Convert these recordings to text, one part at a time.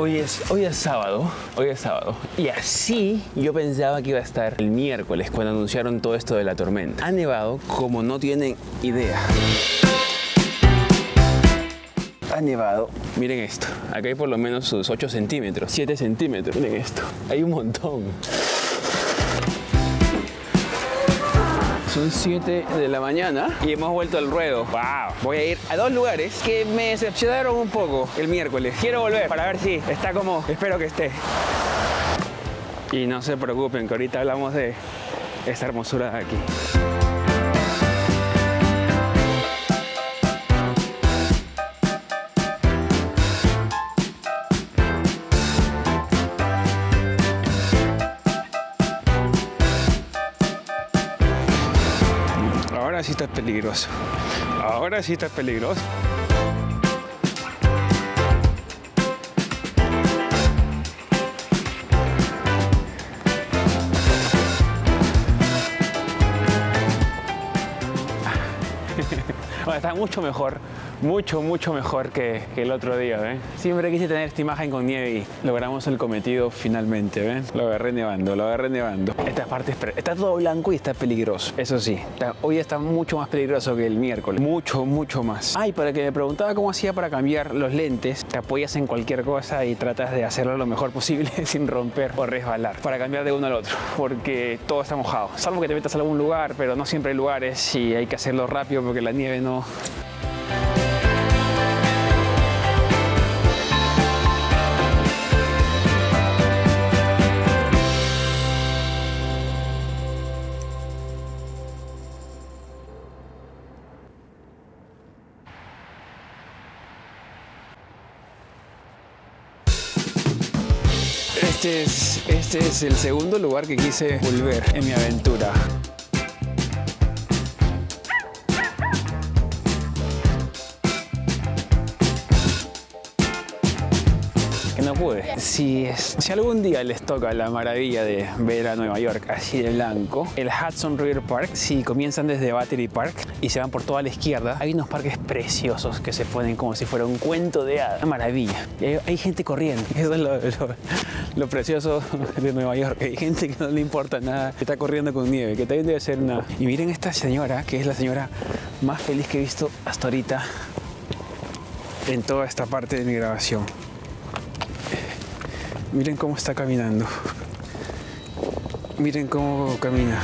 Hoy es, hoy es sábado, hoy es sábado. Y así yo pensaba que iba a estar el miércoles cuando anunciaron todo esto de la tormenta. Ha nevado como no tienen idea. Ha nevado. Miren esto. Acá hay por lo menos sus 8 centímetros, 7 centímetros. Miren esto. Hay un montón. Son 7 de la mañana y hemos vuelto al ruedo. ¡Wow! Voy a ir a dos lugares que me decepcionaron un poco el miércoles. Quiero volver para ver si está como espero que esté. Y no se preocupen que ahorita hablamos de esta hermosura de aquí. Ahora sí está peligroso. Ahora sí está peligroso. Está mucho mejor, mucho, mucho mejor que, que el otro día, ¿ven? Siempre quise tener esta imagen con nieve y logramos el cometido finalmente, ¿ven? Lo agarré nevando, lo agarré nevando. Esta parte está todo blanco y está peligroso, eso sí. está- hoy está mucho más peligroso que el miércoles, mucho, mucho más. Ay, para que me preguntaba cómo hacía para cambiar los lentes, te apoyas en cualquier cosa y tratas de hacerlo lo mejor posible sin romper o resbalar, para cambiar de uno al otro, porque todo está mojado. Salvo que te metas a algún lugar, pero no siempre hay lugares y hay que hacerlo rápido porque la nieve no, este es el segundo lugar que quise volver en mi aventura. Si, si algún día les toca la maravilla de ver a Nueva York así de blanco, el Hudson River Park, si comienzan desde Battery Park y se van por toda la izquierda, hay unos parques preciosos que se ponen como si fuera un cuento de hadas. Una maravilla. Hay gente corriendo. Eso es lo, lo- lo precioso de Nueva York. Hay gente que no le importa nada, que está corriendo con nieve, que también debe ser una... Y miren esta señora, que es la señora más feliz que he visto hasta ahorita en toda esta parte de mi grabación. Miren cómo está caminando. Miren cómo camina.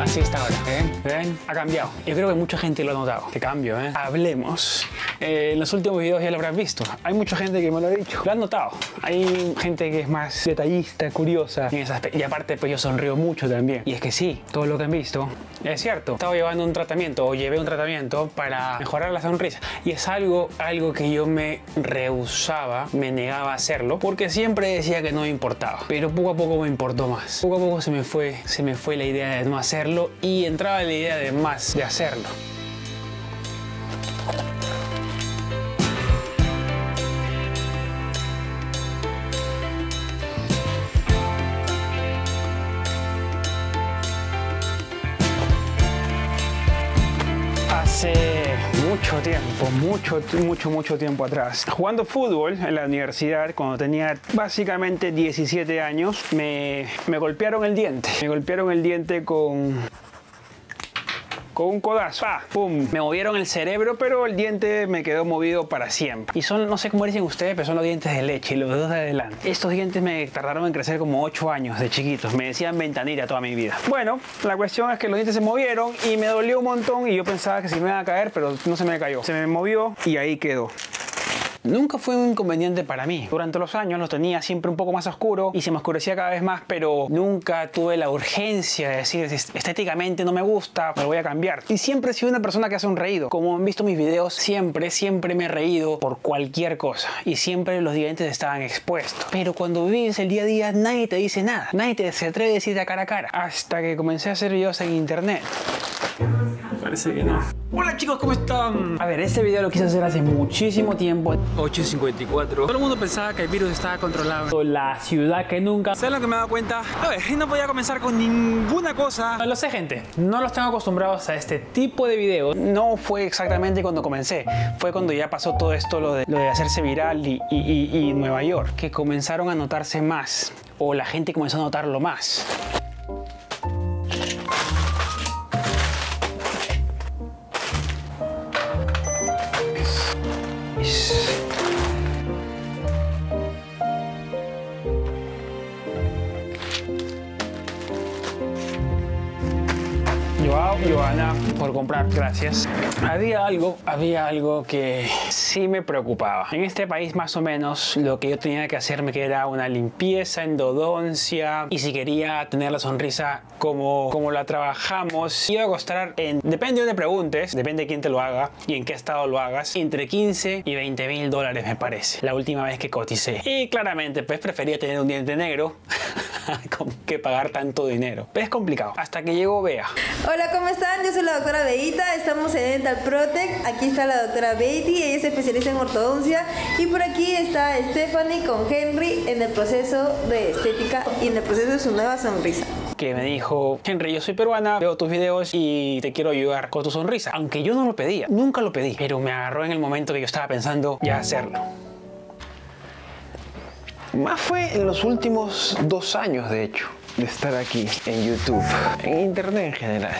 Así está ahora, ¿ven? ¿Ven? Ha cambiado. Yo creo que mucha gente lo ha notado. Qué cambio, ¿eh? Hablemos. Eh, en los últimos videos ya lo habrán visto. Hay mucha gente que me lo ha dicho. Lo han notado. Hay gente que es más detallista, curiosa en ese aspecto. Y aparte, pues yo sonrío mucho también. Y es que sí, todo lo que han visto es cierto. Estaba llevando un tratamiento o llevé un tratamiento para mejorar la sonrisa. Y es algo, algo que yo me rehusaba, me negaba a hacerlo, porque siempre decía que no me importaba. Pero poco a poco me importó más. Poco a poco se me fue, se me fue la idea de no hacerlo y entraba la idea de más, de hacerlo. Hace mucho tiempo, mucho, mucho, mucho tiempo atrás, jugando fútbol en la universidad, cuando tenía básicamente 17 años, me, me golpearon el diente. Me golpearon el diente con, con un codazo. ¡Ah! ¡Pum! Me movieron el cerebro, pero el diente me quedó movido para siempre. Y son, no sé cómo dicen ustedes, pero son los dientes de leche, los dos de adelante. Estos dientes me tardaron en crecer como 8 años de chiquitos. Me decían ventanilla toda mi vida. Bueno, la cuestión es que los dientes se movieron y me dolió un montón y yo pensaba que se me iba a caer, pero no se me cayó. Se me movió y ahí quedó. Nunca fue un inconveniente para mí. Durante los años lo tenía siempre un poco más oscuro y se me oscurecía cada vez más, pero nunca tuve la urgencia de decir estéticamente no me gusta, me voy a cambiar. Y siempre he sido una persona que ha sonreído. Como han visto mis videos, siempre, siempre me he reído por cualquier cosa y siempre los dientes estaban expuestos. Pero cuando vives el día a día, nadie te dice nada. Nadie te se atreve a decirte a cara a cara. Hasta que comencé a hacer videos en internet. Parece que no. Hola chicos, ¿cómo están? A ver, este video lo quise hacer hace muchísimo tiempo. 8.54 Todo el mundo pensaba que el virus estaba controlado. La ciudad que nunca. ¿Sabes lo que me he dado cuenta? A ver, no podía comenzar con ninguna cosa. Lo sé gente, no los tengo acostumbrados a este tipo de videos No fue exactamente cuando comencé. Fue cuando ya pasó todo esto, lo de, lo de hacerse viral y, y Nueva York Que comenzaron a notarse más O la gente comenzó a notarlo más Joana, por comprar, gracias. Había algo, había algo que sí me preocupaba. En este país más o menos lo que yo tenía que hacerme que era una limpieza, endodoncia y si quería tener la sonrisa como, como la trabajamos, iba a costar, en, depende de donde preguntes, depende de quién te lo haga y en qué estado lo hagas, entre 15 y 20 mil dólares me parece, la última vez que coticé. Y claramente pues prefería tener un diente negro que pagar tanto dinero. Pero es complicado. Hasta que llegó Bea. Hola, ¿cómo están? Yo soy la doctora Beita. Estamos en Dental Protect. Aquí está la doctora Beatty. Ella es especialista en ortodoncia. Y por aquí está Stephanie con Henry en el proceso de estética y en el proceso de su nueva sonrisa que me dijo, Henry, yo soy peruana, veo tus videos y te quiero ayudar con tu sonrisa. Aunque yo no lo pedía, nunca lo pedí, pero me agarró en el momento que yo estaba pensando ya hacerlo. Más fue en los últimos dos años, de hecho, de estar aquí en YouTube, en Internet en general.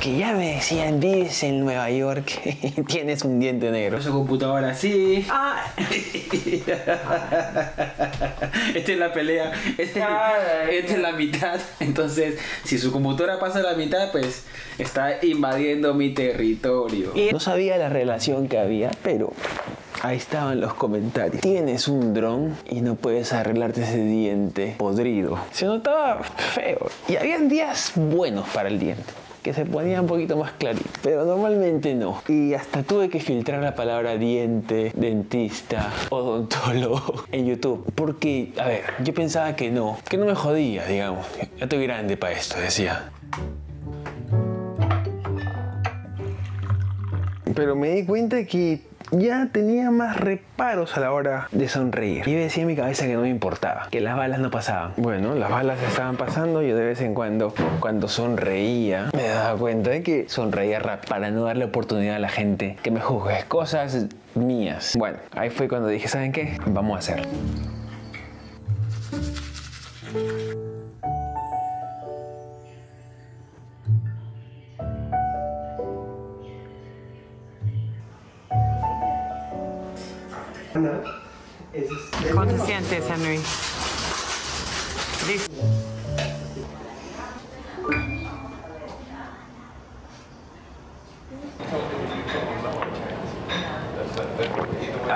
Que ya me decían, vives en Nueva York y tienes un diente negro. Su computadora así. Ah. Esta es la pelea. Esta, esta es la mitad. Entonces, si su computadora pasa la mitad, pues está invadiendo mi territorio. No sabía la relación que había, pero Ahí estaban los comentarios. Tienes un dron y no puedes arreglarte ese diente podrido. Se notaba feo. Y habían días buenos para el diente que se ponía un poquito más clarito, pero normalmente no. Y hasta tuve que filtrar la palabra diente, dentista, odontólogo en YouTube, porque, a ver, yo pensaba que no, que no me jodía, digamos. Ya estoy grande para esto, decía. Pero me di cuenta que ya tenía más reparos a la hora de sonreír. Y yo decía en mi cabeza que no me importaba, que las balas no pasaban. Bueno, las balas estaban pasando, yo de vez en cuando, cuando sonreía, me daba cuenta de que sonreía rápido para no darle oportunidad a la gente que me juzgue. Cosas mías. Bueno, ahí fue cuando dije, ¿saben qué? Vamos a hacerlo. ¿Cómo te sientes, Henry?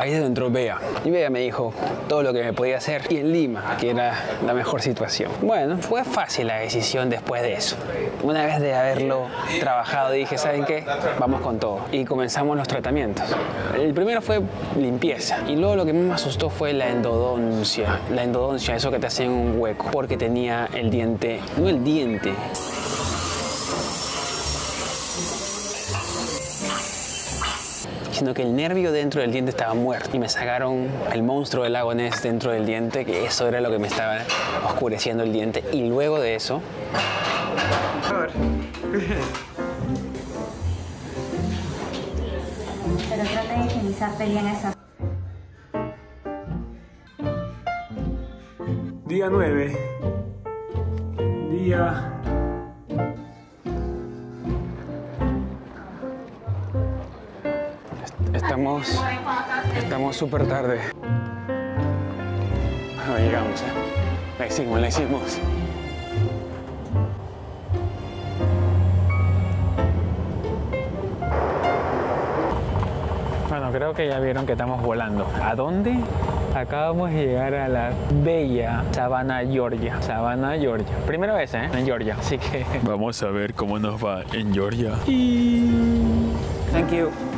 Ahí es entró Bea. Y Bea me dijo todo lo que me podía hacer y en Lima, que era la mejor situación. Bueno, fue fácil la decisión después de eso. Una vez de haberlo trabajado dije, ¿saben qué? Vamos con todo. Y comenzamos los tratamientos. El primero fue limpieza y luego lo que más me asustó fue la endodoncia. La endodoncia, eso que te hacía en un hueco, porque tenía el diente, no el diente, sino que el nervio dentro del diente estaba muerto y me sacaron el monstruo del lago Ness dentro del diente, que eso era lo que me estaba oscureciendo el diente. Y luego de eso... Pero trata de higienizarte bien esa. Día 9. Día Estamos. Estamos súper tarde. No llegamos, ¿eh? La hicimos, la hicimos. Bueno, creo que ya vieron que estamos volando. ¿A dónde? Acabamos de llegar a la bella Savannah, Georgia. Savannah, Georgia. Primera vez, ¿eh? En Georgia. Así que vamos a ver cómo nos va en Georgia. Thank you.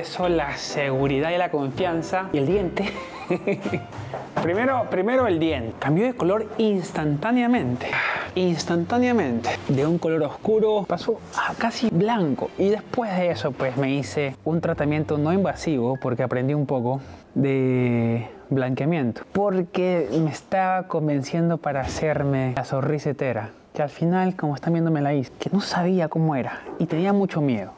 Progreso, la seguridad y la confianza. Y el diente. primero, primero el diente. Cambió de color instantáneamente. Instantáneamente. De un color oscuro pasó a casi blanco. Y después de eso, pues me hice un tratamiento no invasivo porque aprendí un poco de blanqueamiento. Porque me estaba convenciendo para hacerme la sonrisa. Que al final, como están viendo, me la hice. Que no sabía cómo era. Y tenía mucho miedo.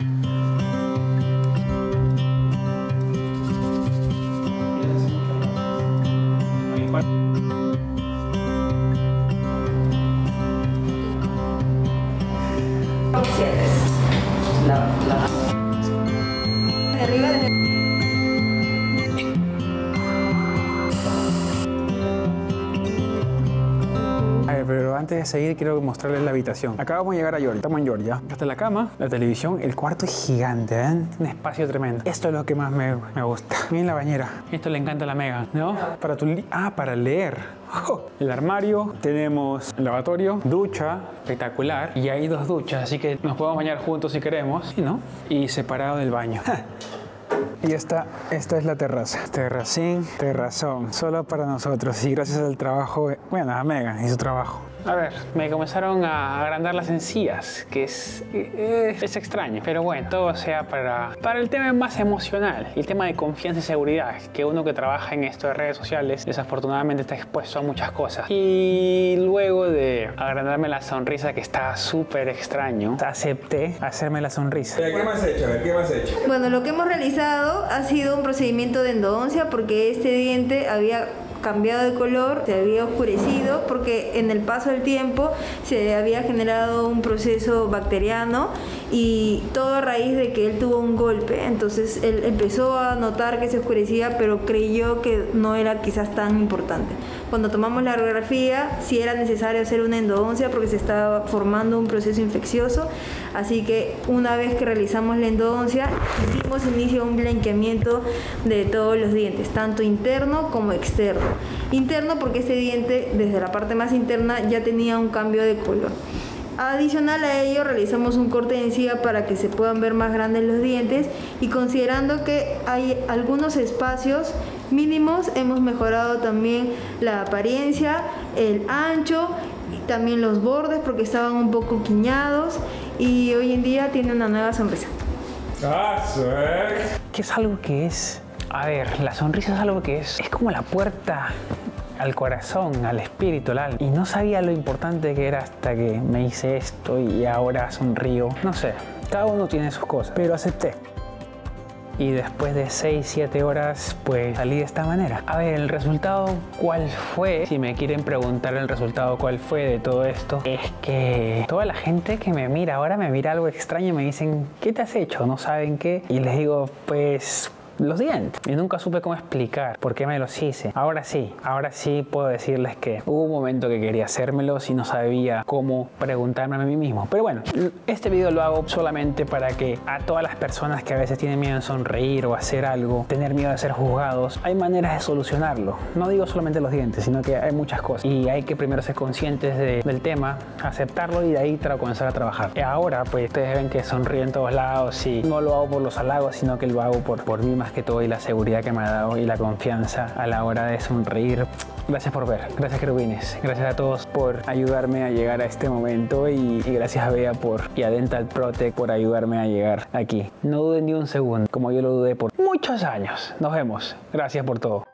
Seguir quiero mostrarles la habitación. Acabamos de llegar a Georgia. Estamos en Georgia. Acá está la cama, la televisión. El cuarto es gigante, ¿ven? Un espacio tremendo. Esto es lo que más me, gusta. Miren la bañera. Esto le encanta a la Mega, ¿no? Para tu Ah, para leer. Oh, el armario, tenemos el lavatorio, ducha, espectacular. Y hay dos duchas, así que nos podemos bañar juntos si queremos, ¿sí, ¿no? Y separado del baño. Y esta, esta es la terraza. Terracín, terrazón. Solo para nosotros. Y gracias al trabajo, bueno, a Megan y su trabajo. A ver, me comenzaron a agrandar las encías, que es, eh, es extraño. Pero bueno, todo sea para, para el tema más emocional, el tema de confianza y seguridad, que uno que trabaja en esto de redes sociales, desafortunadamente está expuesto a muchas cosas. Y luego de agrandarme la sonrisa, que está súper extraño, acepté hacerme la sonrisa. ¿Qué más has hecho? ¿qué más has hecho? Bueno, lo que hemos realizado ha sido un procedimiento de endodoncia porque este diente había cambiado de color, se había oscurecido porque en el paso del tiempo se había generado un proceso bacteriano y todo a raíz de que él tuvo un golpe, entonces él empezó a notar que se oscurecía pero creyó que no era quizás tan importante. Cuando tomamos la radiografía sí era necesario hacer una endodoncia porque se estaba formando un proceso infeccioso, así que una vez que realizamos la endodoncia hicimos inicio a un blanqueamiento de todos los dientes, tanto interno como externo. Interno porque este diente desde la parte más interna ya tenía un cambio de color. Adicional a ello, realizamos un corte de encía para que se puedan ver más grandes los dientes y considerando que hay algunos espacios mínimos, hemos mejorado también la apariencia, el ancho y también los bordes porque estaban un poco quiñados y hoy en día tiene una nueva sonrisa. Que es algo que es, a ver, la sonrisa es algo que es, es como la puerta al corazón, al espíritu, al alma. Y no sabía lo importante que era hasta que me hice esto y ahora sonrío. No sé, cada uno tiene sus cosas, pero acepté. Y después de 6, 7 horas, pues salí de esta manera. A ver, el resultado, ¿cuál fue? Si me quieren preguntar el resultado, ¿cuál fue de todo esto? Es que toda la gente que me mira ahora me mira algo extraño y me dicen, ¿qué te has hecho? No saben qué. Y les digo, pues los dientes. Y nunca supe cómo explicar por qué me los hice. Ahora sí, ahora sí puedo decirles que hubo un momento que quería hacérmelos y no sabía cómo preguntarme a mí mismo. Pero bueno, este video lo hago solamente para que a todas las personas que a veces tienen miedo de sonreír o hacer algo, tener miedo de ser juzgados, hay maneras de solucionarlo. No digo solamente los dientes, sino que hay muchas cosas. Y hay que primero ser conscientes de- del tema, aceptarlo y de ahí comenzar a trabajar. Ahora, pues ustedes ven que sonríen en todos lados y no lo hago por los halagos, sino que lo hago por, por mí que todo y la seguridad que me ha dado y la confianza a la hora de sonreír. Gracias por ver, gracias querubines, gracias a todos por ayudarme a llegar a este momento y, y gracias a Bea por, y a Dental Protect por ayudarme a llegar aquí. No duden ni un segundo, como yo lo dudé por muchos años. Nos vemos, gracias por todo.